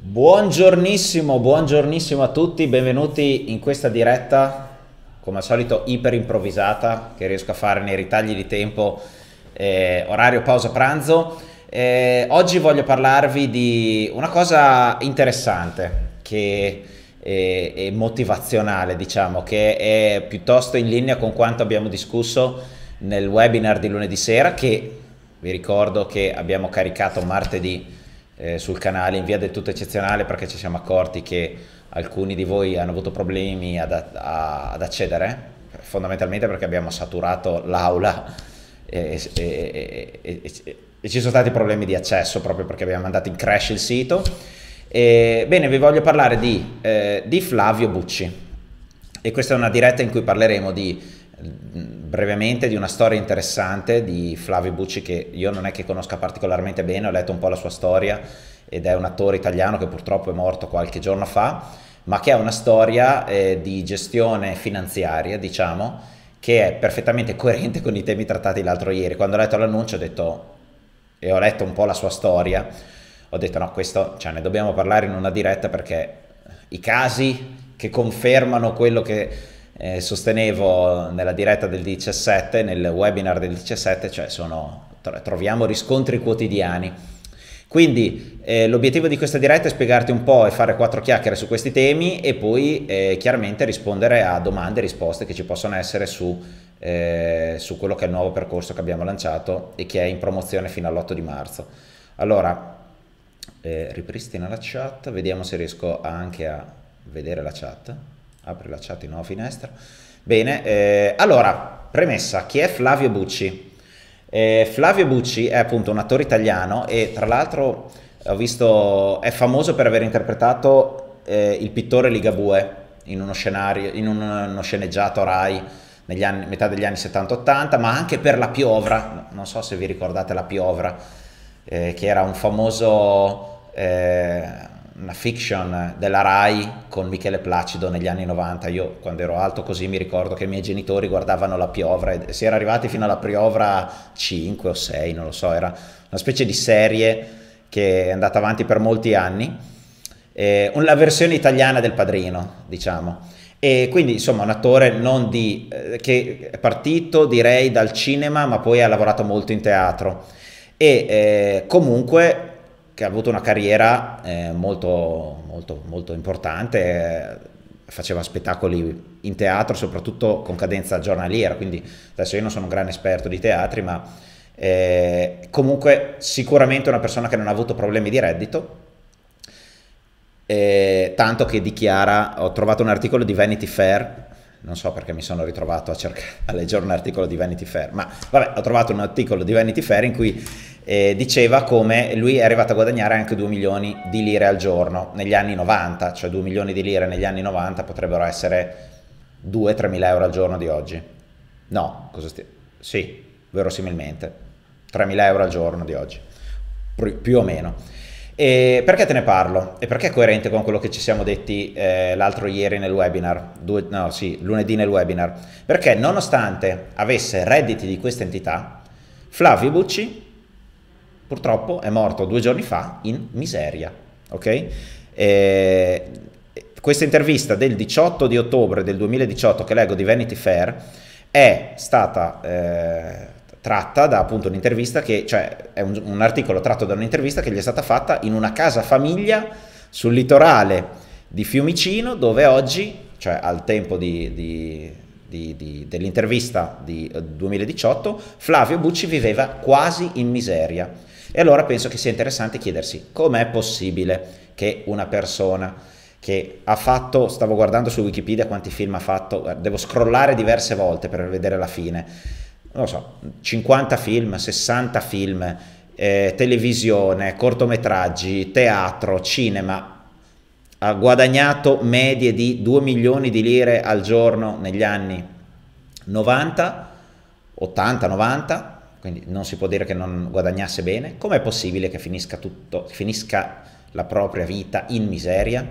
Buongiornissimo, buongiornissimo a tutti, benvenuti in questa diretta, come al solito iper improvvisata, che riesco a fare nei ritagli di tempo, eh, orario pausa pranzo. Eh, oggi voglio parlarvi di una cosa interessante che è, è motivazionale, diciamo, che è piuttosto in linea con quanto abbiamo discusso nel webinar di lunedì sera, che vi ricordo che abbiamo caricato martedì eh, sul canale in via del tutto eccezionale perché ci siamo accorti che alcuni di voi hanno avuto problemi ad, a, ad accedere, fondamentalmente perché abbiamo saturato l'aula e, e, e, e, ci sono stati problemi di accesso proprio perché abbiamo mandato in crash il sito. bene, vi voglio parlare di, eh, di Flavio Bucci e questa è una diretta in cui parleremo di brevemente di una storia interessante di Flavio Bucci che io non è che conosca particolarmente bene, ho letto un po' la sua storia ed è un attore italiano che purtroppo è morto qualche giorno fa, ma che ha una storia eh, di gestione finanziaria, diciamo, che è perfettamente coerente con i temi trattati l'altro ieri. Quando ho letto l'annuncio ho detto, e ho letto un po' la sua storia, ho detto no, questo, cioè ne dobbiamo parlare in una diretta perché i casi che confermano quello che eh, sostenevo nella diretta del 17, nel webinar del 17, cioè sono, troviamo riscontri quotidiani. Quindi eh, l'obiettivo di questa diretta è spiegarti un po' e fare quattro chiacchiere su questi temi e poi eh, chiaramente rispondere a domande e risposte che ci possono essere su, eh, su quello che è il nuovo percorso che abbiamo lanciato e che è in promozione fino all'8 di marzo. Allora, eh, ripristina la chat, vediamo se riesco anche a vedere la chat apri la chat in nuova finestra. Bene, eh, allora, premessa, chi è Flavio Bucci? Eh, Flavio Bucci è appunto un attore italiano e tra l'altro ho visto, è famoso per aver interpretato eh, il pittore Ligabue in uno scenario, in un, uno sceneggiato Rai negli anni, metà degli anni 70-80, ma anche per La Piovra, non so se vi ricordate La Piovra, eh, che era un famoso eh, una fiction della RAI con Michele Placido negli anni 90. Io quando ero alto così mi ricordo che i miei genitori guardavano la Piovra e si era arrivati fino alla Piovra 5 o 6, non lo so, era una specie di serie che è andata avanti per molti anni. Eh, la versione italiana del padrino, diciamo. E quindi insomma un attore non di, eh, che è partito direi dal cinema ma poi ha lavorato molto in teatro e eh, comunque che ha avuto una carriera eh, molto, molto, molto importante, eh, faceva spettacoli in teatro, soprattutto con cadenza giornaliera, quindi adesso io non sono un gran esperto di teatri, ma eh, comunque sicuramente una persona che non ha avuto problemi di reddito, eh, tanto che dichiara, ho trovato un articolo di Vanity Fair, non so perché mi sono ritrovato a, cercare, a leggere un articolo di Vanity Fair, ma vabbè, ho trovato un articolo di Vanity Fair in cui eh, diceva come lui è arrivato a guadagnare anche 2 milioni di lire al giorno negli anni 90, cioè 2 milioni di lire negli anni 90 potrebbero essere 2-3 mila euro al giorno di oggi. No, cosa sti- sì, verosimilmente, 3 mila euro al giorno di oggi, più o meno. E perché te ne parlo? E perché è coerente con quello che ci siamo detti eh, l'altro ieri nel webinar, due, no sì, lunedì nel webinar? Perché nonostante avesse redditi di questa entità, Flavio Bucci purtroppo è morto due giorni fa in miseria. Ok? E questa intervista del 18 di ottobre del 2018 che leggo di Vanity Fair è stata eh, tratta da appunto un'intervista che, cioè è un, un, articolo tratto da un'intervista che gli è stata fatta in una casa famiglia sul litorale di Fiumicino dove oggi, cioè al tempo di, di, di, dell'intervista di 2018, Flavio Bucci viveva quasi in miseria. E allora penso che sia interessante chiedersi com'è possibile che una persona che ha fatto, stavo guardando su Wikipedia quanti film ha fatto, devo scrollare diverse volte per vedere la fine, non lo so, 50 film, 60 film, eh, televisione, cortometraggi, teatro, cinema, ha guadagnato medie di 2 milioni di lire al giorno negli anni 90, 80, 90 quindi non si può dire che non guadagnasse bene. Com'è possibile che finisca tutto, finisca la propria vita in miseria?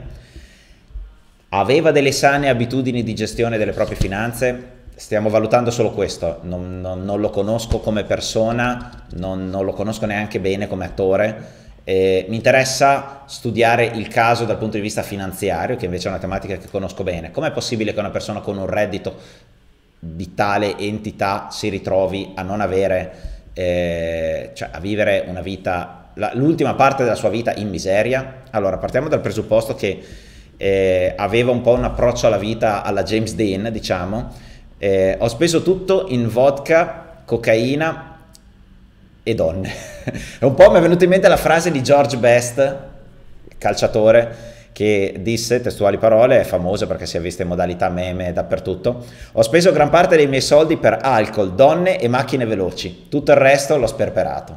Aveva delle sane abitudini di gestione delle proprie finanze? Stiamo valutando solo questo, non, non, non lo conosco come persona, non, non, lo conosco neanche bene come attore, Eh, mi interessa studiare il caso dal punto di vista finanziario, che invece è una tematica che conosco bene. Com'è possibile che una persona con un reddito di tale entità si ritrovi a non avere, eh, cioè a vivere una vita, la, l'ultima parte della sua vita in miseria? Allora, partiamo dal presupposto che eh, aveva un po' un approccio alla vita alla James Dean, diciamo. Eh, ho speso tutto in vodka, cocaina e donne. un po' mi è venuta in mente la frase di George Best, calciatore, che disse, testuali parole, è famosa perché si è vista in modalità meme dappertutto, ho speso gran parte dei miei soldi per alcol, donne e macchine veloci, tutto il resto l'ho sperperato.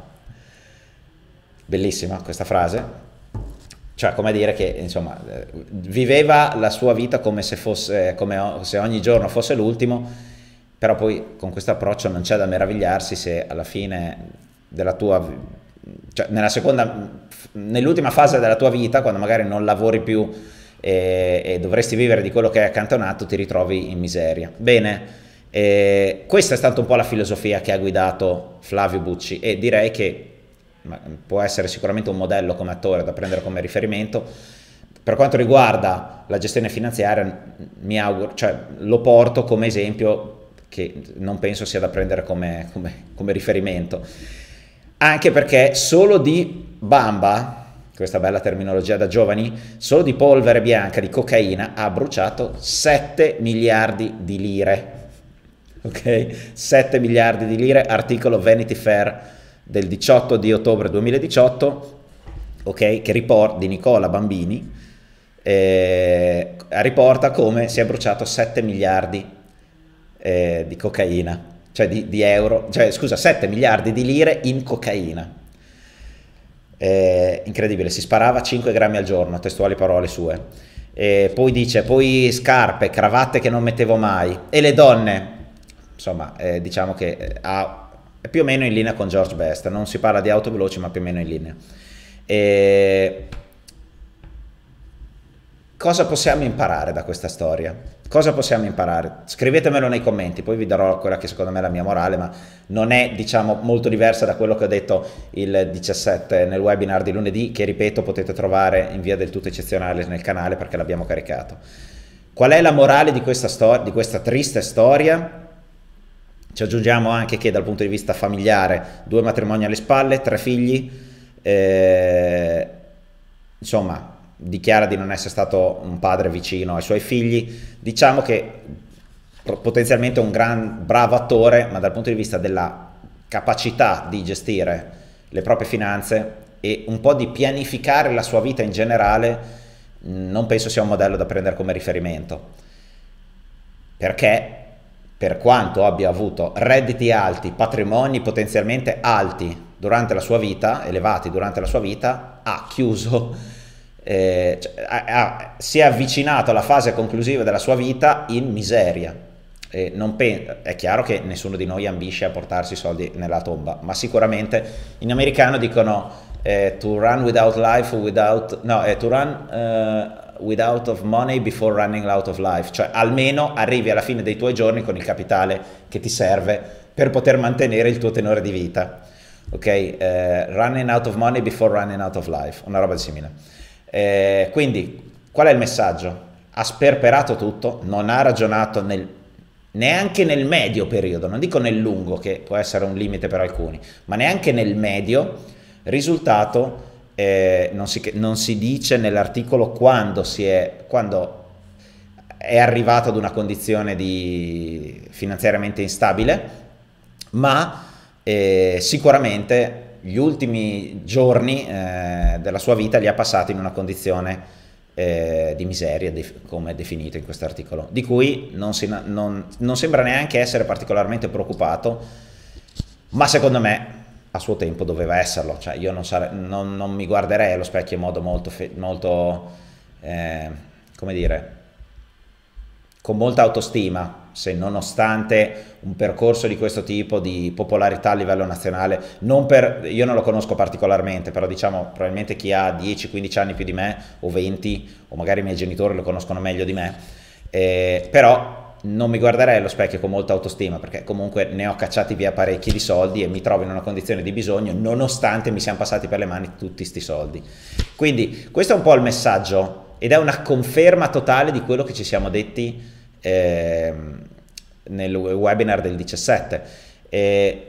Bellissima questa frase, cioè come dire che insomma viveva la sua vita come se, fosse, come se ogni giorno fosse l'ultimo, però poi con questo approccio non c'è da meravigliarsi se alla fine della tua, cioè seconda, nell'ultima fase della tua vita, quando magari non lavori più e, e dovresti vivere di quello che hai accantonato, ti ritrovi in miseria. Bene, eh, questa è stata un po' la filosofia che ha guidato Flavio Bucci e direi che può essere sicuramente un modello come attore da prendere come riferimento. Per quanto riguarda la gestione finanziaria, auguro, cioè, lo porto come esempio che non penso sia da prendere come, come, come riferimento anche perché solo di bamba, questa bella terminologia da giovani, solo di polvere bianca, di cocaina, ha bruciato 7 miliardi di lire. Ok? 7 miliardi di lire, articolo Vanity Fair del 18 di ottobre 2018, ok? Che riporta di Nicola Bambini, eh, riporta come si è bruciato 7 miliardi eh, di cocaina cioè di, di euro, cioè scusa, 7 miliardi di lire in cocaina. Eh, incredibile, si sparava 5 grammi al giorno, testuali parole sue. Eh, poi dice, poi scarpe, cravatte che non mettevo mai. E le donne, insomma, eh, diciamo che ha, è più o meno in linea con George Best, non si parla di auto veloci ma più o meno in linea. cosa possiamo imparare da questa storia? Cosa possiamo imparare? Scrivetemelo nei commenti, poi vi darò quella che secondo me è la mia morale, ma non è diciamo molto diversa da quello che ho detto il 17 nel webinar di lunedì, che ripeto potete trovare in via del tutto eccezionale nel canale perché l'abbiamo caricato. Qual è la morale di questa, storia, di questa triste storia? Ci aggiungiamo anche che dal punto di vista familiare, due matrimoni alle spalle, tre figli, eh, insomma, dichiara di non essere stato un padre vicino ai suoi figli, diciamo che potenzialmente un gran bravo attore, ma dal punto di vista della capacità di gestire le proprie finanze e un po' di pianificare la sua vita in generale, non penso sia un modello da prendere come riferimento. Perché per quanto abbia avuto redditi alti, patrimoni potenzialmente alti durante la sua vita, elevati durante la sua vita, ha chiuso eh, cioè, ha, ha, si è avvicinato alla fase conclusiva della sua vita in miseria. Eh, pen- è chiaro che nessuno di noi ambisce a portarsi i soldi nella tomba, ma sicuramente in americano dicono eh, to run without life without no, eh, to run uh, without of money before running out of life, cioè almeno arrivi alla fine dei tuoi giorni con il capitale che ti serve per poter mantenere il tuo tenore di vita. Ok, uh, running out of money before running out of life, una roba simile. Eh, quindi, qual è il messaggio? Ha sperperato tutto, non ha ragionato nel, neanche nel medio periodo, non dico nel lungo, che può essere un limite per alcuni, ma neanche nel medio. Risultato, eh, non, si, non, si, dice nell'articolo quando, si è, quando è arrivato ad una condizione di finanziariamente instabile, ma eh, sicuramente gli ultimi giorni eh, della sua vita li ha passati in una condizione eh, di miseria, come è definito in questo articolo, di cui non, si, non, non, sembra neanche essere particolarmente preoccupato, ma secondo me a suo tempo doveva esserlo, cioè io non, sare, non, non mi guarderei allo specchio in modo molto, molto eh, come dire, con molta autostima, se nonostante un percorso di questo tipo di popolarità a livello nazionale, non per, io non lo conosco particolarmente, però diciamo probabilmente chi ha 10-15 anni più di me o 20 o magari i miei genitori lo conoscono meglio di me, eh, però non mi guarderei allo specchio con molta autostima perché comunque ne ho cacciati via parecchi di soldi e mi trovo in una condizione di bisogno nonostante mi siano passati per le mani tutti questi soldi. Quindi questo è un po' il messaggio ed è una conferma totale di quello che ci siamo detti eh, nel webinar del 17. Eh,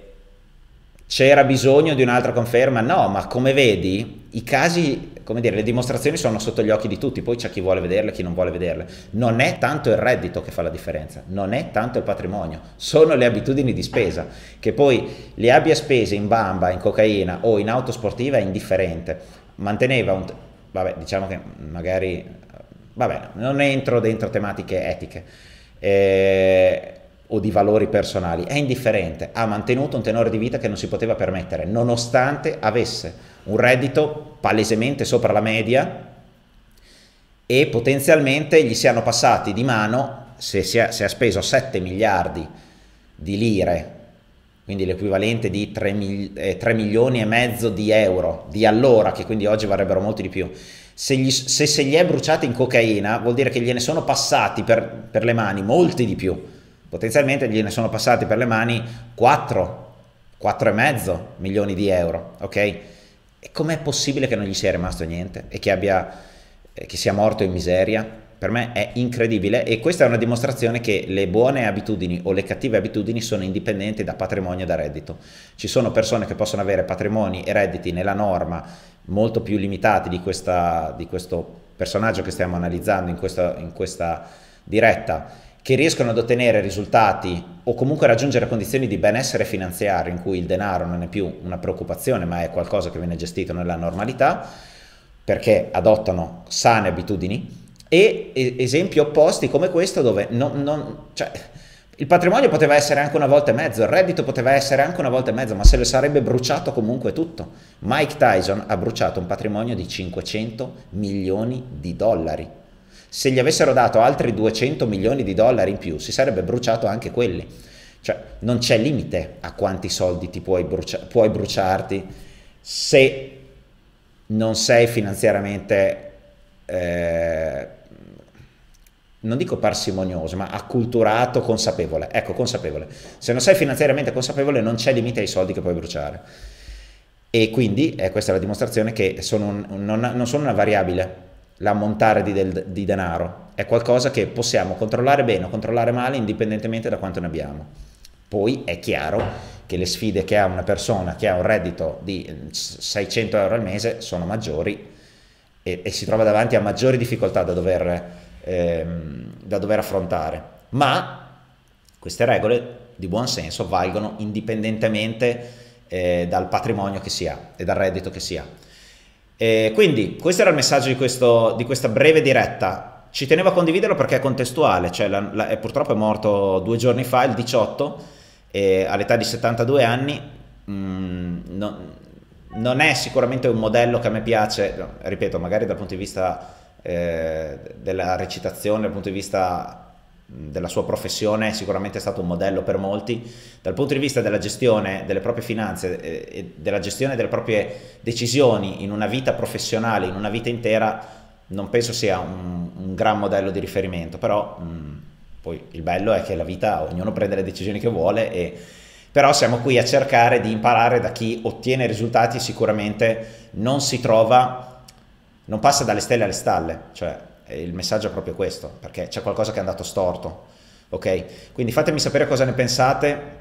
c'era bisogno di un'altra conferma? No, ma come vedi i casi come dire, le dimostrazioni sono sotto gli occhi di tutti, poi c'è chi vuole vederle chi non vuole vederle. Non è tanto il reddito che fa la differenza, non è tanto il patrimonio, sono le abitudini di spesa, che poi le abbia spese in bamba, in cocaina o in auto sportiva è indifferente. Manteneva un... vabbè, diciamo che magari... vabbè, non entro dentro tematiche etiche. Eh, o di valori personali, è indifferente, ha mantenuto un tenore di vita che non si poteva permettere, nonostante avesse un reddito palesemente sopra la media e potenzialmente gli siano passati di mano, se, si è, se ha speso 7 miliardi di lire, quindi l'equivalente di 3, mil, eh, 3, milioni e mezzo di euro di allora, che quindi oggi varrebbero molti di più, se, gli, se, se gli è bruciato in cocaina vuol dire che gliene sono passati per, per le mani molti di più, potenzialmente gliene sono passati per le mani 4, 4,5 milioni di euro, ok? E com'è possibile che non gli sia rimasto niente e che, abbia, eh, che sia morto in miseria? Per me è incredibile e questa è una dimostrazione che le buone abitudini o le cattive abitudini sono indipendenti da patrimonio e da reddito. Ci sono persone che possono avere patrimoni e redditi nella norma molto più limitati di, questa, di questo personaggio che stiamo analizzando in questa, in questa diretta che riescono ad ottenere risultati o comunque raggiungere condizioni di benessere finanziario in cui il denaro non è più una preoccupazione ma è qualcosa che viene gestito nella normalità perché adottano sane abitudini e esempi opposti come questo dove non, non, cioè, il patrimonio poteva essere anche una volta e mezzo, il reddito poteva essere anche una volta e mezzo, ma se lo sarebbe bruciato comunque tutto. Mike Tyson ha bruciato un patrimonio di 500 milioni di dollari se gli avessero dato altri 200 milioni di dollari in più, si sarebbe bruciato anche quelli. Cioè, non c'è limite a quanti soldi ti puoi, brucia- puoi bruciarti se non sei finanziariamente, eh, non dico parsimonioso, ma acculturato, consapevole. Ecco, consapevole. Se non sei finanziariamente consapevole non c'è limite ai soldi che puoi bruciare. E quindi eh, questa è la dimostrazione che sono un, non, non sono una variabile, l'ammontare di, del, di denaro, è qualcosa che possiamo controllare bene o controllare male indipendentemente da quanto ne abbiamo. Poi è chiaro che le sfide che ha una persona che ha un reddito di 600 euro al mese sono maggiori e, e si trova davanti a maggiori difficoltà da dover, ehm, da dover affrontare. Ma queste regole di buon senso valgono indipendentemente eh, dal patrimonio che si ha e dal reddito che si ha. E quindi questo era il messaggio di, questo, di, questa breve diretta. Ci tenevo a condividerlo perché è contestuale, cioè la, la, è, purtroppo è morto due giorni fa, il 18, all'età di 72 anni. Mm, no, non è sicuramente un modello che a me piace, ripeto, magari dal punto di vista eh, della recitazione, dal punto di vista della sua professione sicuramente è stato un modello per molti, dal punto di vista della gestione delle proprie finanze e della gestione delle proprie decisioni in una vita professionale, in una vita intera, non penso sia un, un gran modello di riferimento, però mh, poi il bello è che la vita ognuno prende le decisioni che vuole e però siamo qui a cercare di imparare da chi ottiene risultati e sicuramente non si trova, non passa dalle stelle alle stalle, cioè il messaggio è proprio questo, perché c'è qualcosa che è andato storto. Ok? Quindi fatemi sapere cosa ne pensate.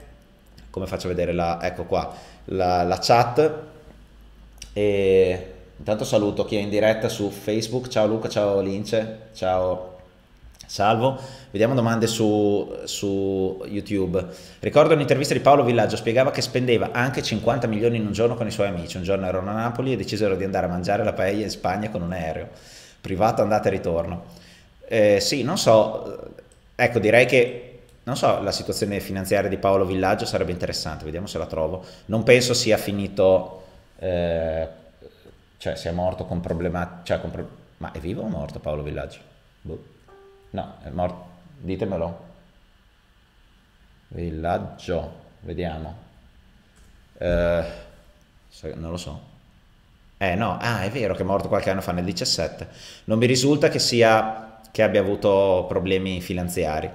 Come faccio a vedere la, ecco qua, la, la chat. E intanto saluto chi è in diretta su Facebook. Ciao Luca, ciao Lince, ciao Salvo. Vediamo domande su, su, YouTube. Ricordo un'intervista di Paolo Villaggio, spiegava che spendeva anche 50 milioni in un giorno con i suoi amici. Un giorno erano a Napoli e decisero di andare a mangiare la paella in Spagna con un aereo privato andata e ritorno. Eh, sì, non so, ecco direi che non so, la situazione finanziaria di Paolo Villaggio sarebbe interessante, vediamo se la trovo. Non penso sia finito, eh, cioè sia morto con problematiche, cioè pro- ma è vivo o morto Paolo Villaggio? Boh. No, è morto, ditemelo. Villaggio, vediamo. Eh, non lo so. Eh no, ah è vero che è morto qualche anno fa nel 17. Non mi risulta che sia che abbia avuto problemi finanziari.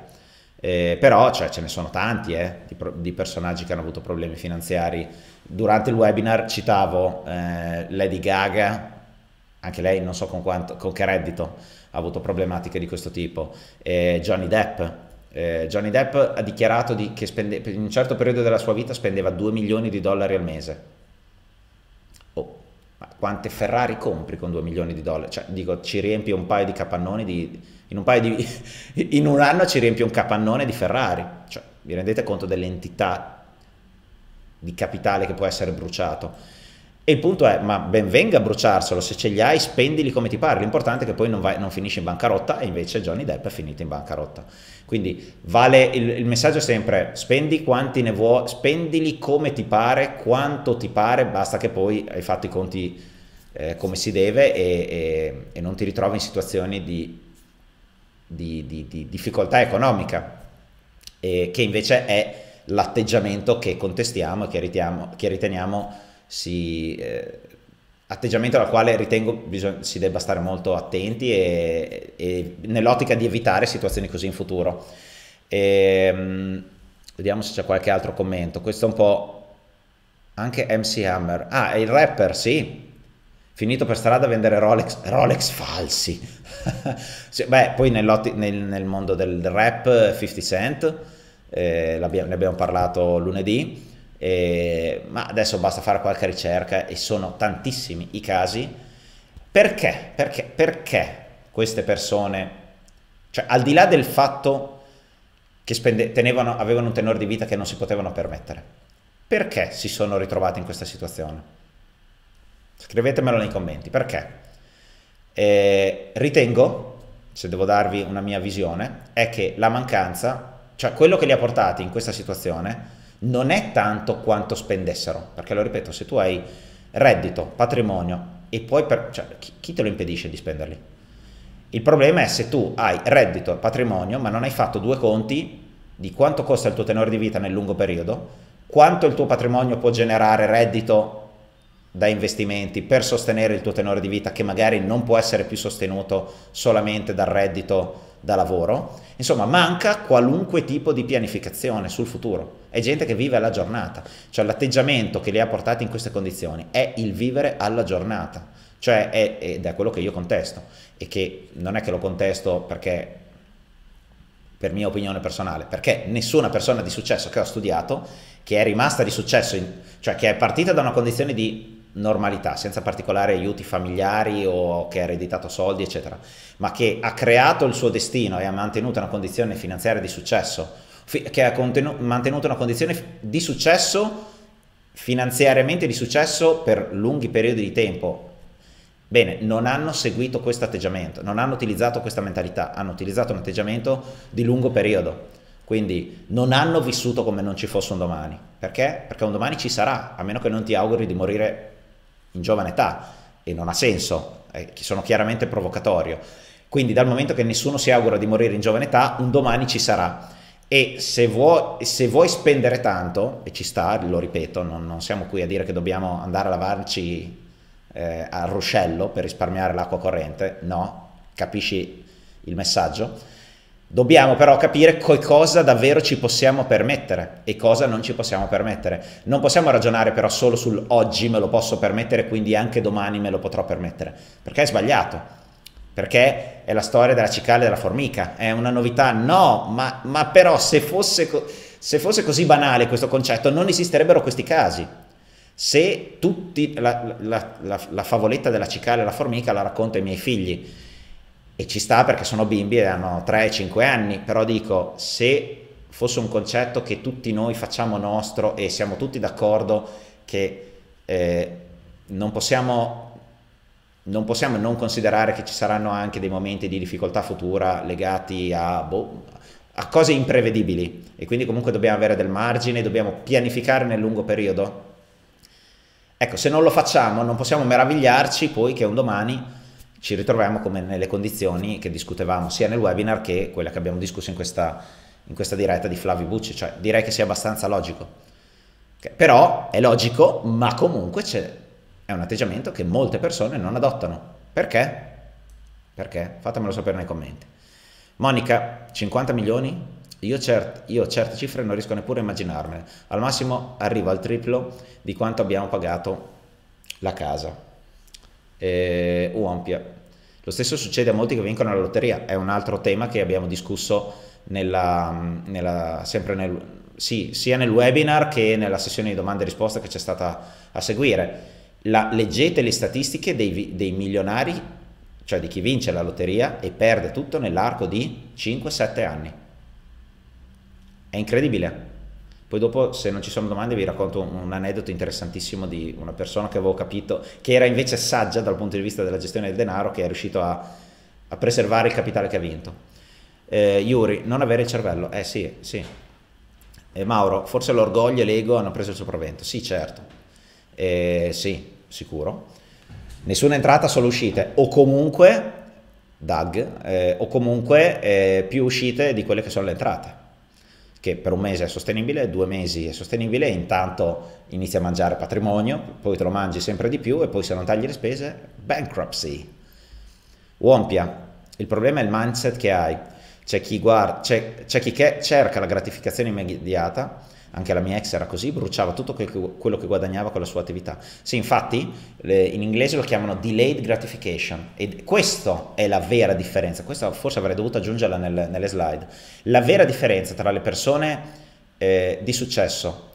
Eh, però cioè, ce ne sono tanti eh, di, di, personaggi che hanno avuto problemi finanziari. Durante il webinar citavo eh, Lady Gaga, anche lei non so con, quanto, con, che reddito ha avuto problematiche di questo tipo, Johnny Depp. Eh, Johnny Depp ha dichiarato di, che spende, in un certo periodo della sua vita spendeva 2 milioni di dollari al mese. Oh, ma quante Ferrari compri con 2 milioni di dollari? Cioè, dico, ci riempi un paio di capannoni di, in un, paio di, in un anno ci riempie un capannone di Ferrari. Cioè, vi rendete conto dell'entità di capitale che può essere bruciato? E il punto è, ma ben venga a bruciarselo, se ce li hai spendili come ti pare, l'importante è che poi non, vai, non finisci in bancarotta e invece Johnny Depp è finito in bancarotta. Quindi vale il, il, messaggio è sempre, spendi quanti ne vuoi, spendili come ti pare, quanto ti pare, basta che poi hai fatto i conti eh, come si deve e, e, e non ti ritrovi in situazioni di di, di, di difficoltà economica, e che invece è l'atteggiamento che contestiamo e che, che riteniamo si, eh, atteggiamento al quale ritengo bisog- si debba stare molto attenti e, e nell'ottica di evitare situazioni così in futuro. E, ehm, vediamo se c'è qualche altro commento. Questo è un po' anche MC Hammer. Ah, il rapper, sì. Finito per strada a vendere Rolex, Rolex falsi. Beh, poi nel, nel, mondo del rap 50 Cent, eh, ne abbiamo parlato lunedì, eh, ma adesso basta fare qualche ricerca e sono tantissimi i casi. Perché? Perché, perché queste persone, cioè al di là del fatto che spende, tenevano, avevano un tenore di vita che non si potevano permettere, perché si sono ritrovati in questa situazione? Scrivetemelo nei commenti, perché? Eh, ritengo, se devo darvi una mia visione, è che la mancanza, cioè quello che li ha portati in questa situazione, non è tanto quanto spendessero, perché lo ripeto, se tu hai reddito, patrimonio e poi per, cioè, chi, chi te lo impedisce di spenderli? Il problema è se tu hai reddito e patrimonio, ma non hai fatto due conti di quanto costa il tuo tenore di vita nel lungo periodo, quanto il tuo patrimonio può generare reddito da investimenti per sostenere il tuo tenore di vita che magari non può essere più sostenuto solamente dal reddito da lavoro. Insomma, manca qualunque tipo di pianificazione sul futuro. È gente che vive alla giornata, cioè l'atteggiamento che li ha portati in queste condizioni è il vivere alla giornata, cioè è, ed è quello che io contesto e che non è che lo contesto perché per mia opinione personale, perché nessuna persona di successo che ho studiato, che è rimasta di successo, in, cioè che è partita da una condizione di normalità, senza particolari aiuti familiari o che ha ereditato soldi, eccetera, ma che ha creato il suo destino e ha mantenuto una condizione finanziaria di successo, che ha mantenuto una condizione di successo, finanziariamente di successo per lunghi periodi di tempo. Bene, non hanno seguito questo atteggiamento, non hanno utilizzato questa mentalità, hanno utilizzato un atteggiamento di lungo periodo. Quindi non hanno vissuto come non ci fosse un domani. Perché? Perché un domani ci sarà, a meno che non ti auguri di morire in giovane età e non ha senso, eh, sono chiaramente provocatorio. Quindi dal momento che nessuno si augura di morire in giovane età, un domani ci sarà. E se vuoi, se vuoi spendere tanto, e ci sta, lo ripeto, non, non, siamo qui a dire che dobbiamo andare a lavarci eh, al ruscello per risparmiare l'acqua corrente, no, capisci il messaggio? Dobbiamo però capire cosa davvero ci possiamo permettere e cosa non ci possiamo permettere. Non possiamo ragionare però solo sul oggi me lo posso permettere, quindi anche domani me lo potrò permettere, perché è sbagliato. Perché è la storia della cicala e della formica, è una novità? No, ma, ma però se fosse, se fosse così banale questo concetto non esisterebbero questi casi. Se tutti, la, la, la, la favoletta della cicala e della formica la racconto ai miei figli, e ci sta perché sono bimbi e hanno 3-5 anni, però dico, se fosse un concetto che tutti noi facciamo nostro e siamo tutti d'accordo che eh, non, possiamo, non possiamo non considerare che ci saranno anche dei momenti di difficoltà futura legati a, boh, a cose imprevedibili e quindi comunque dobbiamo avere del margine, dobbiamo pianificare nel lungo periodo. Ecco, se non lo facciamo non possiamo meravigliarci poi che un domani ci ritroviamo come nelle condizioni che discutevamo sia nel webinar che quella che abbiamo discusso in questa, in questa diretta di Flavio Bucci, cioè direi che sia abbastanza logico. Okay. Però è logico, ma comunque è un atteggiamento che molte persone non adottano. Perché? Perché? Fatemelo sapere nei commenti. Monica, 50 milioni? io, cert, io certe cifre non riesco neppure a immaginarmene, al massimo arrivo al triplo di quanto abbiamo pagato la casa. Eh, Uompia. Lo stesso succede a molti che vincono la lotteria, è un altro tema che abbiamo discusso nella, nella, sempre nel, sì, sia nel webinar che nella sessione di domande e risposte che c'è stata a seguire. La, leggete le statistiche dei, dei milionari, cioè di chi vince la lotteria e perde tutto nell'arco di 5-7 anni. È incredibile. Poi dopo, se non ci sono domande, vi racconto un aneddoto interessantissimo di una persona che avevo capito, che era invece saggia dal punto di vista della gestione del denaro, che è riuscito a, a preservare il capitale che ha vinto. Eh, Yuri, non avere il cervello. Eh sì, sì, eh, Mauro, forse l'orgoglio e l'ego hanno preso il sopravvento. Sì, certo. Eh, sì, sicuro. Nessuna entrata, solo uscite. O comunque, Doug, eh, o comunque eh, più uscite di quelle che sono le entrate. Che per un mese è sostenibile, due mesi è sostenibile, intanto inizi a mangiare patrimonio, poi te lo mangi sempre di più e poi se non tagli le spese, bankruptcy. Uompia, il problema è il mindset che hai c'è chi, guarda, c'è, c'è chi cerca la gratificazione immediata, anche la mia ex era così, bruciava tutto quello che guadagnava con la sua attività. Sì, infatti in inglese lo chiamano delayed gratification e questa è la vera differenza, questa forse avrei dovuto aggiungerla nelle, nelle slide, la vera differenza tra le persone eh, di successo,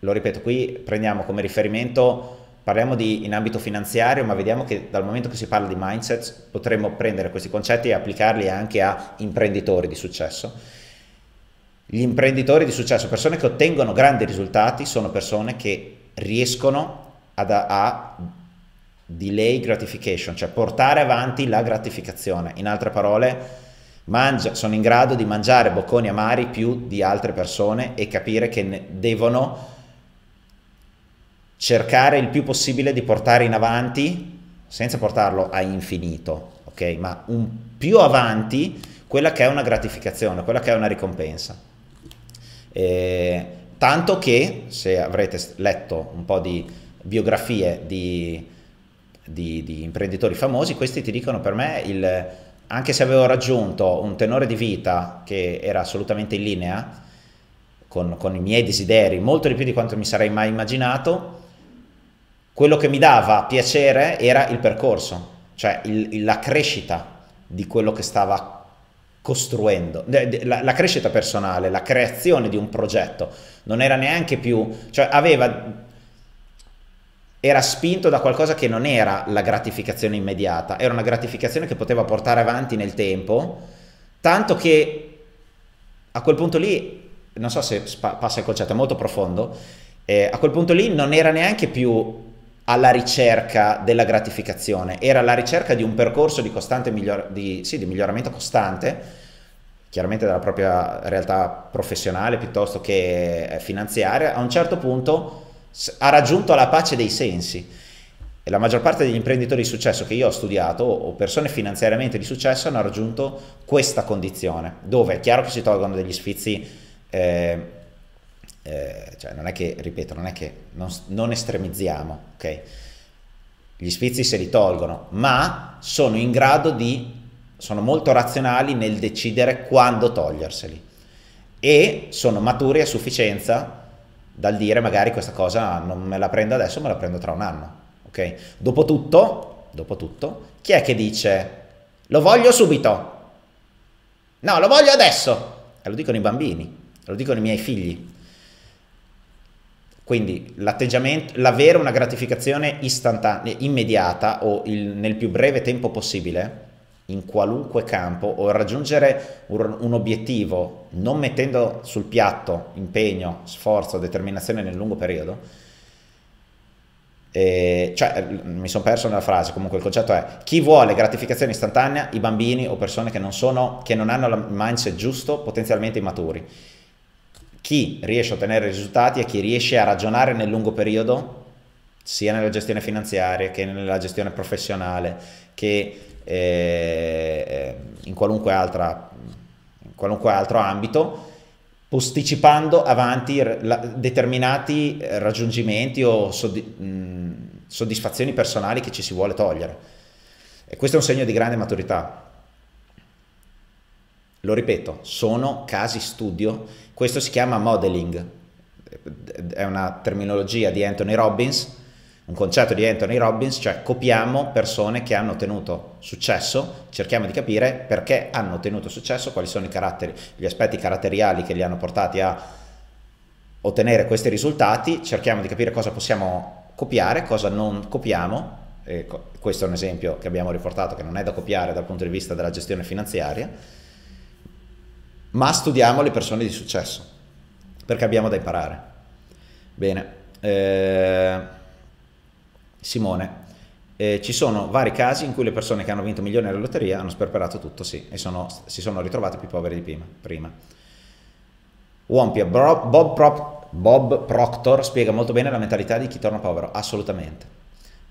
lo ripeto qui, prendiamo come riferimento Parliamo di in ambito finanziario, ma vediamo che dal momento che si parla di mindset potremmo prendere questi concetti e applicarli anche a imprenditori di successo. Gli imprenditori di successo, persone che ottengono grandi risultati, sono persone che riescono ad, a delay gratification, cioè portare avanti la gratificazione. In altre parole, mangia, sono in grado di mangiare bocconi amari più di altre persone e capire che devono cercare il più possibile di portare in avanti, senza portarlo a infinito, ok? Ma un più avanti quella che è una gratificazione, quella che è una ricompensa. E, tanto che, se avrete letto un po' di biografie di, di, di imprenditori famosi, questi ti dicono per me il, anche se avevo raggiunto un tenore di vita che era assolutamente in linea con, con, i miei desideri, molto di più di quanto mi sarei mai immaginato, quello che mi dava piacere era il percorso, cioè il, la crescita di quello che stava costruendo, la, la, crescita personale, la creazione di un progetto, non era neanche più, cioè aveva, era spinto da qualcosa che non era la gratificazione immediata, era una gratificazione che poteva portare avanti nel tempo, tanto che a quel punto lì, non so se passa il concetto, è molto profondo, eh, a quel punto lì non era neanche più alla ricerca della gratificazione, era la ricerca di un percorso di, miglior- di, sì, di miglioramento costante, chiaramente della propria realtà professionale piuttosto che finanziaria, a un certo punto ha raggiunto la pace dei sensi. E la maggior parte degli imprenditori di successo che io ho studiato o persone finanziariamente di successo hanno raggiunto questa condizione, dove è chiaro che si tolgono degli sfizi eh, eh, cioè non è che, ripeto, non è che non, non estremizziamo, ok? Gli sfizi se li tolgono, ma sono in grado di, sono molto razionali nel decidere quando toglierseli e sono maturi a sufficienza dal dire magari questa cosa non me la prendo adesso, me la prendo tra un anno, ok? Dopotutto, dopotutto, chi è che dice lo voglio subito? No, lo voglio adesso! E lo dicono i bambini, lo dicono i miei figli. Quindi l'atteggiamento, l'avere una gratificazione istantanea, immediata o il, nel più breve tempo possibile, in qualunque campo, o raggiungere un, un obiettivo non mettendo sul piatto impegno, sforzo, determinazione nel lungo periodo, eh, cioè, mi sono perso nella frase, comunque il concetto è chi vuole gratificazione istantanea, i bambini o persone che non, sono, che non hanno il mindset giusto, potenzialmente immaturi chi riesce a ottenere risultati è chi riesce a ragionare nel lungo periodo, sia nella gestione finanziaria che nella gestione professionale, che eh, in, qualunque altra, in qualunque altro ambito, posticipando avanti determinati raggiungimenti o soddisfazioni personali che ci si vuole togliere. E questo è un segno di grande maturità. Lo ripeto, sono casi studio, questo si chiama modeling, è una terminologia di Anthony Robbins, un concetto di Anthony Robbins, cioè copiamo persone che hanno ottenuto successo, cerchiamo di capire perché hanno ottenuto successo, quali sono gli aspetti caratteriali che li hanno portati a ottenere questi risultati, cerchiamo di capire cosa possiamo copiare, cosa non copiamo, e questo è un esempio che abbiamo riportato che non è da copiare dal punto di vista della gestione finanziaria, ma studiamo le persone di successo, perché abbiamo da imparare. Bene. Eh... Simone, eh, ci sono vari casi in cui le persone che hanno vinto milioni alla lotteria hanno sperperato tutto, sì, e sono, si sono ritrovati più poveri di prima. prima. Wompia, Bob, Bob, Bob, Proctor spiega molto bene la mentalità di chi torna povero, assolutamente.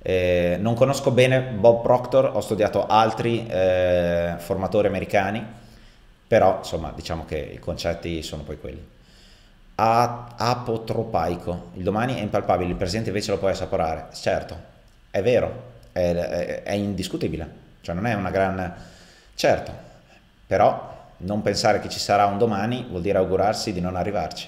Eh, non conosco bene Bob Proctor, ho studiato altri eh, formatori americani, però insomma diciamo che i concetti sono poi quelli apotropaico. Il domani è impalpabile, il presente invece lo puoi assaporare. Certo, è vero, è, è, è indiscutibile. Cioè non è una gran... Certo, però non pensare che ci sarà un domani vuol dire augurarsi di non arrivarci.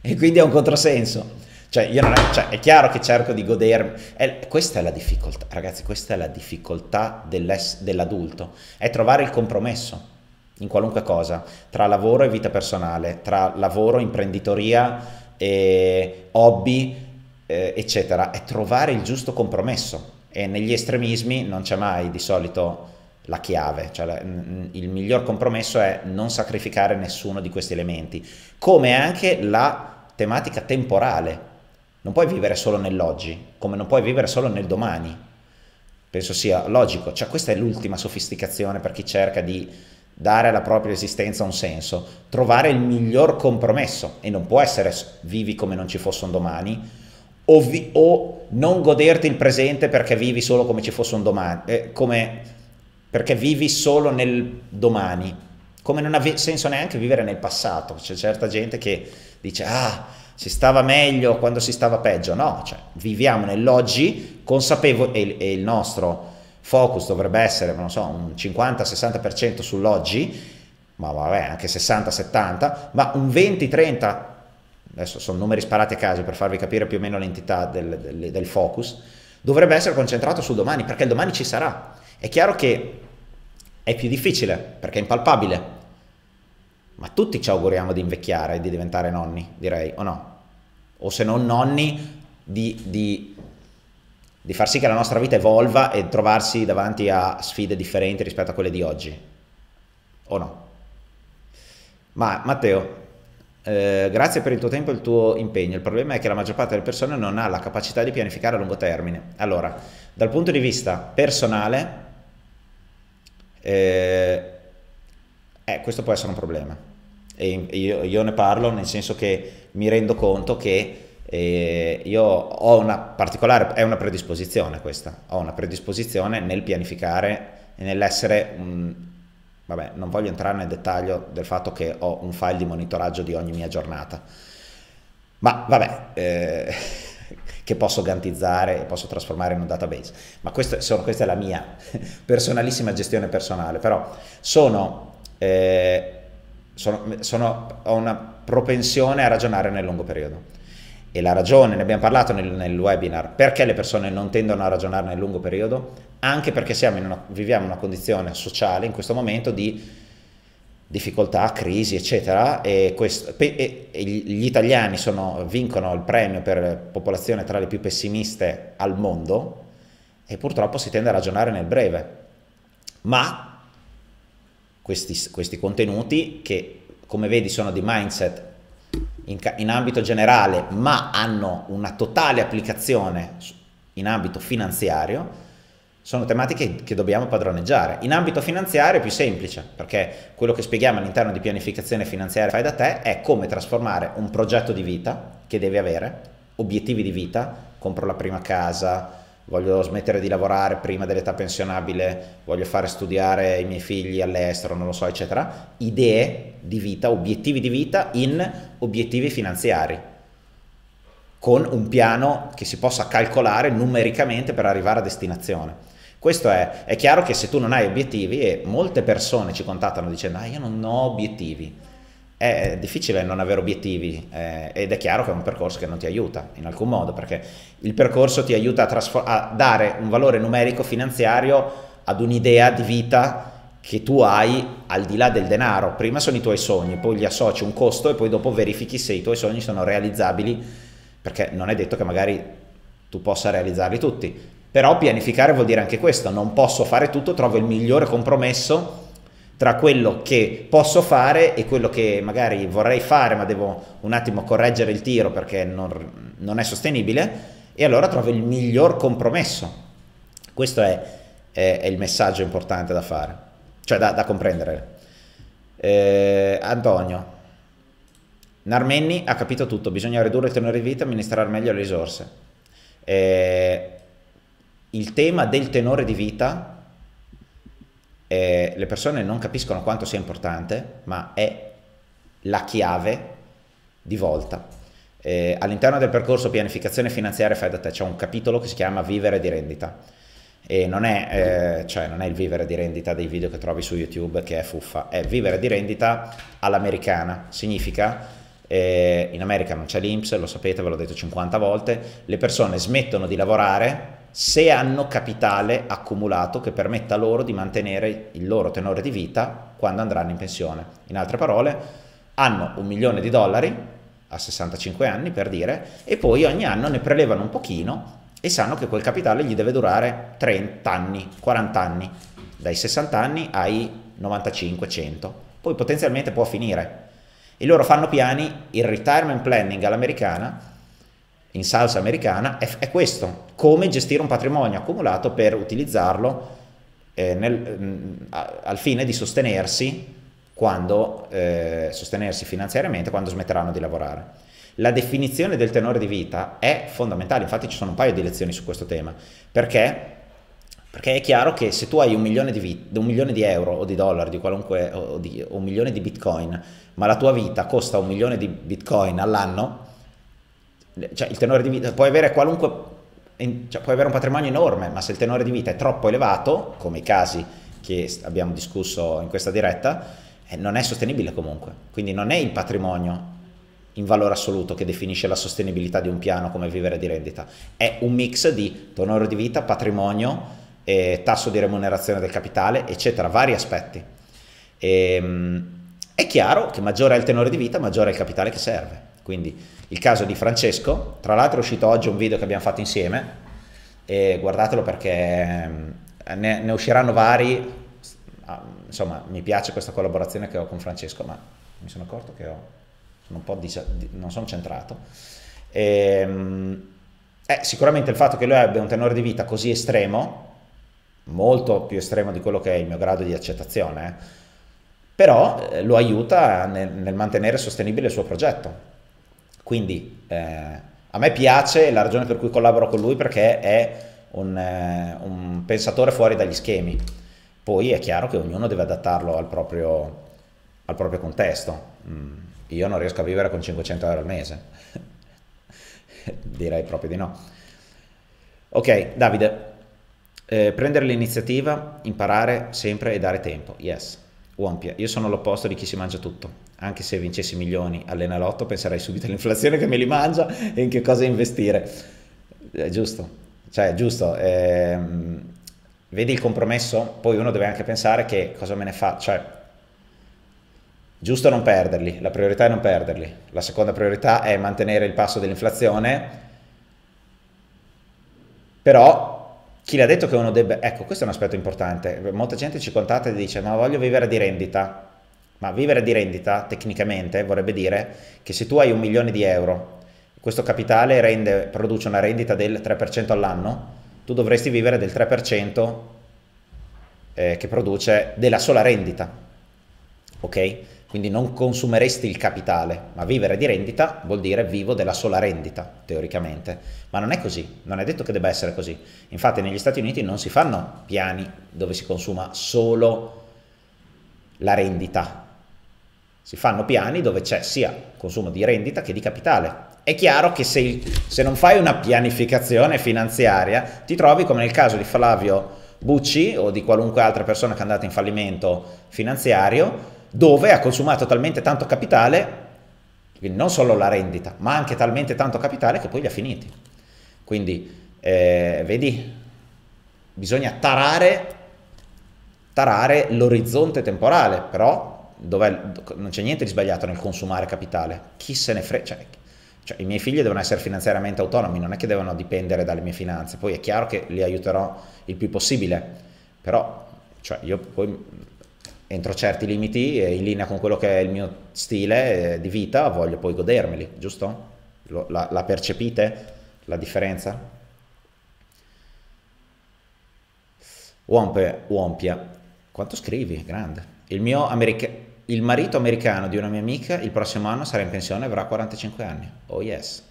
E quindi è un controsenso. Cioè, è, cioè, è, chiaro che cerco di godermi. È, questa è la difficoltà, ragazzi, questa è la difficoltà dell'adulto, è trovare il compromesso in qualunque cosa, tra lavoro e vita personale, tra lavoro, imprenditoria, e hobby, eh, eccetera, è trovare il giusto compromesso e negli estremismi non c'è mai di solito la chiave, cioè la, il miglior compromesso è non sacrificare nessuno di questi elementi, come anche la tematica temporale. Non puoi vivere solo nell'oggi, come non puoi vivere solo nel domani. Penso sia logico, cioè questa è l'ultima sofisticazione per chi cerca di dare alla propria esistenza un senso, trovare il miglior compromesso e non può essere vivi come non ci fosse un domani o, vi, o non goderti il presente perché vivi solo come ci fosse un domani, eh, come, perché vivi solo nel domani, come non ha senso neanche vivere nel passato, c'è certa gente che dice ah si stava meglio quando si stava peggio, no, cioè viviamo nell'oggi consapevoli e, il nostro focus dovrebbe essere, non so, un 50-60% sull'oggi, ma vabbè, anche 60-70, ma un 20-30, adesso sono numeri sparati a caso per farvi capire più o meno l'entità del, del, del focus, dovrebbe essere concentrato sul domani, perché il domani ci sarà. È chiaro che è più difficile, perché è impalpabile, ma tutti ci auguriamo di invecchiare e di diventare nonni, direi, o no? O se non nonni, di, di di far sì che la nostra vita evolva e trovarsi davanti a sfide differenti rispetto a quelle di oggi. O no? Ma Matteo, eh, grazie per il tuo tempo e il tuo impegno. Il problema è che la maggior parte delle persone non ha la capacità di pianificare a lungo termine. Allora, dal punto di vista personale, eh, eh, questo può essere un problema. E io, io ne parlo nel senso che mi rendo conto che e io ho una particolare, è una predisposizione questa, ho una predisposizione nel pianificare e nell'essere, un, vabbè, non voglio entrare nel dettaglio del fatto che ho un file di monitoraggio di ogni mia giornata, ma vabbè, eh, che posso gantizzare e posso trasformare in un database, ma questo, sono, questa è la mia personalissima gestione personale, però sono, eh, sono, sono, ho una propensione a ragionare nel lungo periodo e la ragione, ne abbiamo parlato nel, nel, webinar, perché le persone non tendono a ragionare nel lungo periodo? Anche perché in una, viviamo in una condizione sociale in questo momento di difficoltà, crisi, eccetera, e, questo, e, e gli italiani sono, vincono il premio per popolazione tra le più pessimiste al mondo e purtroppo si tende a ragionare nel breve. Ma questi, questi contenuti, che come vedi sono di mindset in, in ambito generale, ma hanno una totale applicazione in ambito finanziario, sono tematiche che dobbiamo padroneggiare. In ambito finanziario è più semplice, perché quello che spieghiamo all'interno di pianificazione finanziaria fai da te è come trasformare un progetto di vita che devi avere, obiettivi di vita, compro la prima casa, voglio smettere di lavorare prima dell'età pensionabile, voglio fare studiare i miei figli all'estero, non lo so, eccetera, idee di vita, obiettivi di vita in obiettivi finanziari, con un piano che si possa calcolare numericamente per arrivare a destinazione. Questo è, è chiaro che se tu non hai obiettivi e molte persone ci contattano dicendo ah io non ho obiettivi, è difficile non avere obiettivi eh, ed è chiaro che è un percorso che non ti aiuta in alcun modo perché il percorso ti aiuta a, a dare un valore numerico finanziario ad un'idea di vita che tu hai al di là del denaro. Prima sono i tuoi sogni, poi gli associ un costo e poi dopo verifichi se i tuoi sogni sono realizzabili perché non è detto che magari tu possa realizzarli tutti. Però pianificare vuol dire anche questo, non posso fare tutto, trovo il migliore compromesso tra quello che posso fare e quello che magari vorrei fare ma devo un attimo correggere il tiro perché non, non è sostenibile e allora trovo il miglior compromesso. Questo è, è, è il messaggio importante da fare, cioè da, da comprendere. Eh, Antonio, Narmenni ha capito tutto, bisogna ridurre il tenore di vita e amministrare meglio le risorse. Eh, il tema del tenore di vita eh, le persone non capiscono quanto sia importante, ma è la chiave di volta. Eh, all'interno del percorso pianificazione finanziaria fai da te c'è un capitolo che si chiama vivere di rendita. E non è, eh, cioè non è il vivere di rendita dei video che trovi su YouTube che è fuffa, è vivere di rendita all'americana, significa eh, in America non c'è l'Inps, lo sapete, ve l'ho detto 50 volte, le persone smettono di lavorare se hanno capitale accumulato che permetta loro di mantenere il loro tenore di vita quando andranno in pensione. In altre parole, hanno un milione di dollari a 65 anni per dire e poi ogni anno ne prelevano un pochino e sanno che quel capitale gli deve durare 30 anni, 40 anni, dai 60 anni ai 95, 100. Poi potenzialmente può finire. E loro fanno piani, il retirement planning all'americana in salsa americana è, è, questo, come gestire un patrimonio accumulato per utilizzarlo eh, nel, mm, al fine di sostenersi, quando, eh, sostenersi finanziariamente quando smetteranno di lavorare. La definizione del tenore di vita è fondamentale, infatti ci sono un paio di lezioni su questo tema, perché, perché è chiaro che se tu hai un milione di, vit- un milione di euro o di dollari di qualunque, o, di, o un milione di bitcoin, ma la tua vita costa un milione di bitcoin all'anno, cioè il tenore di vita, puoi avere qualunque, cioè puoi avere un patrimonio enorme, ma se il tenore di vita è troppo elevato, come i casi che abbiamo discusso in questa diretta, eh, non è sostenibile comunque. Quindi non è il patrimonio in valore assoluto che definisce la sostenibilità di un piano come vivere di rendita, è un mix di tenore di vita, patrimonio, eh, tasso di remunerazione del capitale, eccetera, vari aspetti. E, ehm, è chiaro che maggiore è il tenore di vita, maggiore è il capitale che serve. Quindi il caso di Francesco, tra l'altro è uscito oggi un video che abbiamo fatto insieme e guardatelo perché mm, ne, ne usciranno vari, insomma mi piace questa collaborazione che ho con Francesco, ma mi sono accorto che ho, sono un po' dis- non sono centrato. E, ehm, eh, sicuramente il fatto che lui abbia un tenore di vita così estremo, molto più estremo di quello che è il mio grado di accettazione, eh, però eh, lo aiuta nel, nel mantenere sostenibile il suo progetto quindi eh, a me piace, la ragione per cui collaboro con lui perché è un, eh, un, pensatore fuori dagli schemi. Poi è chiaro che ognuno deve adattarlo al proprio, al proprio contesto. Mm, io non riesco a vivere con 500 euro al mese. Direi proprio di no. Ok, Davide, eh, prendere l'iniziativa, imparare sempre e dare tempo. Yes. Wampia, io sono l'opposto di chi si mangia tutto. Anche se vincessi milioni all'Enalotto penserei subito all'inflazione che me li mangia e in che cosa investire. È giusto, cioè è giusto. Ehm, vedi il compromesso? Poi uno deve anche pensare che cosa me ne fa, cioè giusto non perderli, la priorità è non perderli. La seconda priorità è mantenere il passo dell'inflazione, però chi l'ha detto che uno debba... Ecco, questo è un aspetto importante. Molta gente ci contatta e dice ma voglio vivere di rendita. Ma vivere di rendita tecnicamente vorrebbe dire che se tu hai un milione di euro, questo capitale rende, produce una rendita del 3% all'anno, tu dovresti vivere del 3% eh, che produce della sola rendita. Ok? quindi non consumeresti il capitale, ma vivere di rendita vuol dire vivo della sola rendita, teoricamente. Ma non è così, non è detto che debba essere così. Infatti negli Stati Uniti non si fanno piani dove si consuma solo la rendita, si fanno piani dove c'è sia consumo di rendita che di capitale. È chiaro che se, se non fai una pianificazione finanziaria ti trovi come nel caso di Flavio Bucci o di qualunque altra persona che è andata in fallimento finanziario, dove ha consumato talmente tanto capitale, quindi non solo la rendita, ma anche talmente tanto capitale che poi li ha finiti. Quindi, eh, vedi, bisogna tarare, tarare l'orizzonte temporale, però non c'è niente di sbagliato nel consumare capitale. Chi se ne frega? Cioè, cioè, i miei figli devono essere finanziariamente autonomi, non è che devono dipendere dalle mie finanze. Poi è chiaro che li aiuterò il più possibile, però cioè, io poi entro certi limiti e in linea con quello che è il mio stile eh, di vita voglio poi godermeli, giusto? La, la percepite la differenza? Uompe, Uompia, quanto scrivi? Grande. Il mio americano il marito americano di una mia amica il prossimo anno sarà in pensione e avrà 45 anni. Oh yes.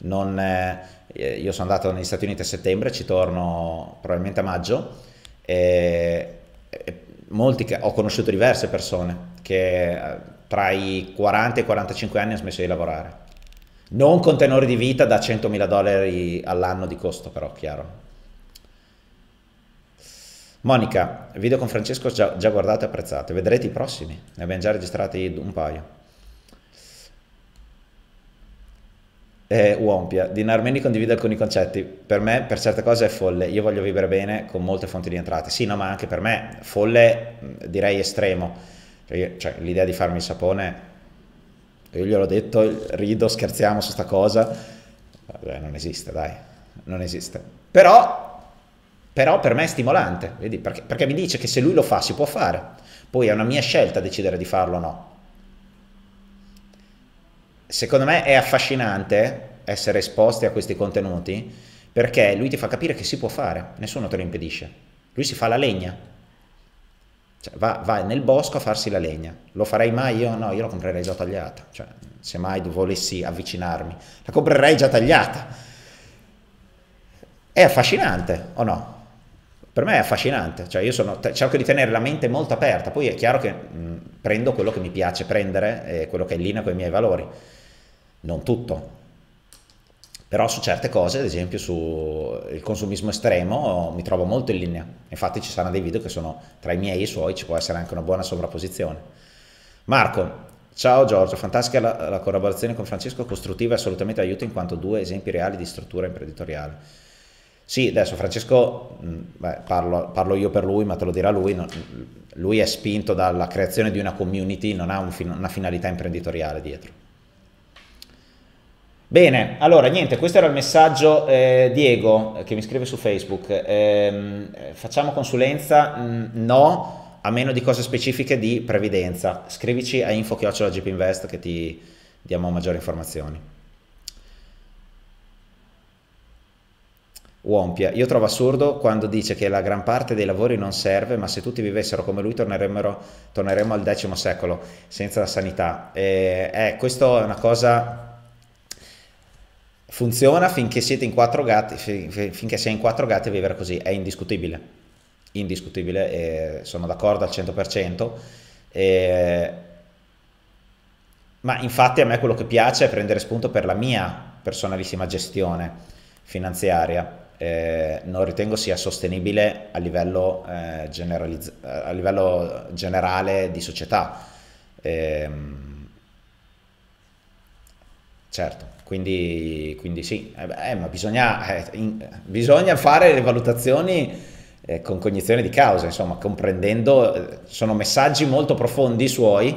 Non, eh, io sono andato negli Stati Uniti a settembre, ci torno probabilmente a maggio. E, e molti, ho conosciuto diverse persone che eh, tra i 40 e i 45 anni hanno smesso di lavorare. Non con tenori di vita da 100.000 dollari all'anno di costo, però, chiaro. Monica, video con Francesco già, già guardato e apprezzato, vedrete i prossimi, ne abbiamo già registrati un paio. Eh, Uompia, Dina Armeni condivide alcuni concetti, per me per certe cose è folle, io voglio vivere bene con molte fonti di entrate, sì no ma anche per me, folle direi estremo, cioè l'idea di farmi il sapone, io gliel'ho detto, rido, scherziamo su sta cosa, non esiste dai, non esiste, però però per me è stimolante, vedi? Perché, perché mi dice che se lui lo fa si può fare, poi è una mia scelta decidere di farlo o no. Secondo me è affascinante essere esposti a questi contenuti perché lui ti fa capire che si può fare, nessuno te lo impedisce. Lui si fa la legna, cioè, va, va, nel bosco a farsi la legna. Lo farei mai io? No, io la comprerei già tagliata. Cioè, se mai volessi avvicinarmi, la comprerei già tagliata. È affascinante o no? Per me è affascinante, cioè io sono, cerco di tenere la mente molto aperta, poi è chiaro che mh, prendo quello che mi piace prendere e quello che è in linea con i miei valori, non tutto, però su certe cose, ad esempio sul consumismo estremo, mi trovo molto in linea, infatti ci saranno dei video che sono tra i miei e i suoi, ci può essere anche una buona sovrapposizione. Marco, Ciao Giorgio, fantastica la, la collaborazione con Francesco, costruttiva e assolutamente aiuta in quanto due esempi reali di struttura imprenditoriale. Sì, adesso Francesco, mm, beh, parlo, parlo, io per lui, ma te lo dirà lui, no, lui è spinto dalla creazione di una community, non ha un, una finalità imprenditoriale dietro. Bene, allora niente, questo era il messaggio eh, Diego che mi scrive su Facebook. Eh, facciamo consulenza? Mm, no, a meno di cose specifiche di previdenza. Scrivici a info-gpinvest che ti diamo maggiori informazioni. Uompia, io trovo assurdo quando dice che la gran parte dei lavori non serve, ma se tutti vivessero come lui torneremmo al X secolo senza la sanità. E, eh, questo è una cosa funziona finché siete in quattro gatti, finché sei in quattro gatti a vivere così, è indiscutibile, indiscutibile, e sono d'accordo al 100%. E, ma infatti a me quello che piace è prendere spunto per la mia personalissima gestione finanziaria eh, non ritengo sia sostenibile a livello, eh, a livello generale di società. Eh, certo, quindi, quindi sì, eh, ma bisogna, eh, in, bisogna, fare le valutazioni eh, con cognizione di causa, insomma, comprendendo, sono messaggi molto profondi suoi,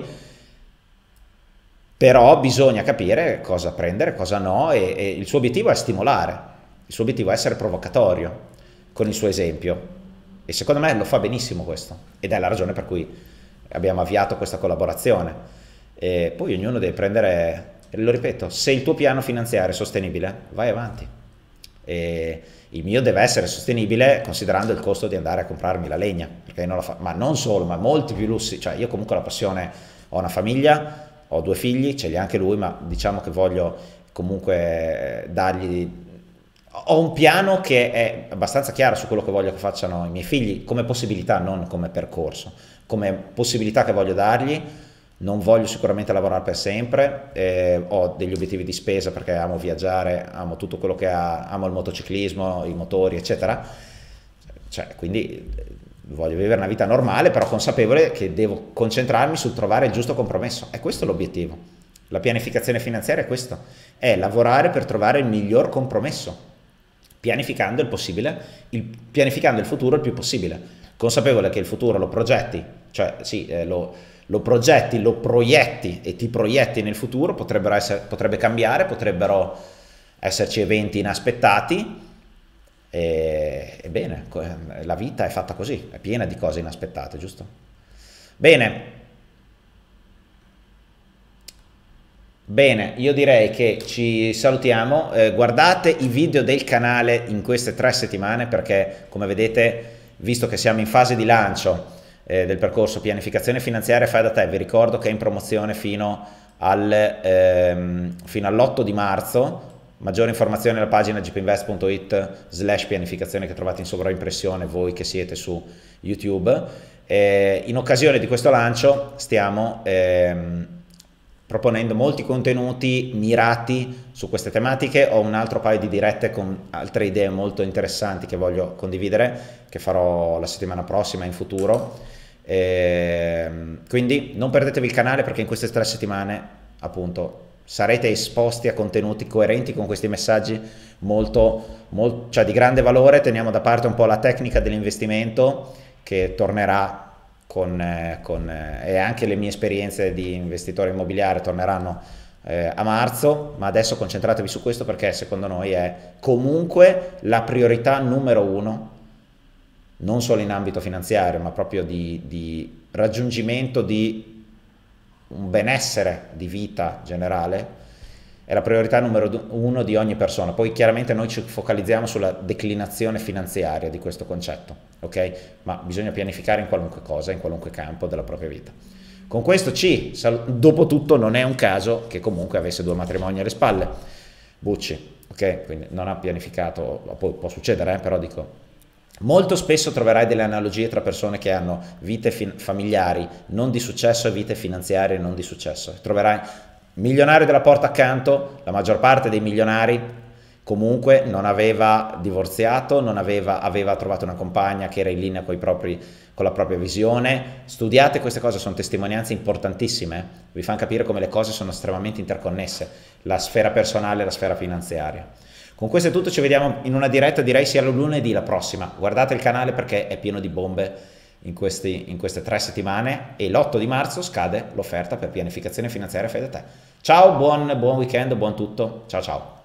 però bisogna capire cosa prendere, cosa no, e, e il suo obiettivo è stimolare il suo obiettivo è essere provocatorio con il suo esempio e secondo me lo fa benissimo questo ed è la ragione per cui abbiamo avviato questa collaborazione. E poi ognuno deve prendere, lo ripeto, se il tuo piano finanziario è sostenibile, vai avanti. E il mio deve essere sostenibile considerando il costo di andare a comprarmi la legna, non la ma non solo, ma molti più lussi, cioè io comunque la passione, ho una famiglia, ho due figli, ce li ha anche lui, ma diciamo che voglio comunque dargli ho un piano che è abbastanza chiaro su quello che voglio che facciano i miei figli come possibilità, non come percorso, come possibilità che voglio dargli. Non voglio sicuramente lavorare per sempre, eh, ho degli obiettivi di spesa perché amo viaggiare, amo tutto quello che ha, amo il motociclismo, i motori, eccetera. Cioè, quindi voglio vivere una vita normale, però consapevole che devo concentrarmi sul trovare il giusto compromesso. E questo è l'obiettivo. La pianificazione finanziaria è questo, è lavorare per trovare il miglior compromesso, pianificando il possibile, il, pianificando il futuro il più possibile, consapevole che il futuro lo progetti, cioè sì, eh, lo, lo, progetti, lo proietti e ti proietti nel futuro, essere, potrebbe cambiare, potrebbero esserci eventi inaspettati, e, ebbene, la vita è fatta così, è piena di cose inaspettate, giusto? Bene. Bene, io direi che ci salutiamo, eh, guardate i video del canale in queste tre settimane perché come vedete, visto che siamo in fase di lancio eh, del percorso pianificazione finanziaria fai da te, vi ricordo che è in promozione fino, al, ehm, fino all'8 di marzo, Maggiore informazioni alla pagina gpinvest.it slash pianificazione che trovate in sovraimpressione voi che siete su YouTube. Eh, in occasione di questo lancio stiamo ehm, proponendo molti contenuti mirati su queste tematiche. Ho un altro paio di dirette con altre idee molto interessanti che voglio condividere, che farò la settimana prossima in futuro. Eh, quindi non perdetevi il canale perché in queste tre settimane appunto sarete esposti a contenuti coerenti con questi messaggi molto, molto cioè di grande valore. Teniamo da parte un po' la tecnica dell'investimento che tornerà con, eh, con eh, e anche le mie esperienze di investitore immobiliare torneranno eh, a marzo, ma adesso concentratevi su questo perché secondo noi è comunque la priorità numero uno, non solo in ambito finanziario, ma proprio di, di raggiungimento di un benessere di vita generale è la priorità numero uno di ogni persona. Poi chiaramente noi ci focalizziamo sulla declinazione finanziaria di questo concetto, ok? Ma bisogna pianificare in qualunque cosa, in qualunque campo della propria vita. Con questo C, dopo tutto non è un caso che comunque avesse due matrimoni alle spalle, Bucci, ok? Quindi non ha pianificato, può, può succedere, eh? però dico, Molto spesso troverai delle analogie tra persone che hanno vite familiari non di successo e vite finanziarie non di successo. Troverai milionario della porta accanto, la maggior parte dei milionari comunque non aveva divorziato, non aveva, aveva trovato una compagna che era in linea propri, con, la propria visione. Studiate queste cose, sono testimonianze importantissime, vi fanno capire come le cose sono estremamente interconnesse, la sfera personale e la sfera finanziaria. Con questo è tutto, ci vediamo in una diretta, direi sia lunedì la prossima. Guardate il canale perché è pieno di bombe in, questi, in queste tre settimane e l'8 di marzo scade l'offerta per pianificazione finanziaria Fede te. Ciao, buon, buon weekend, buon tutto. Ciao ciao.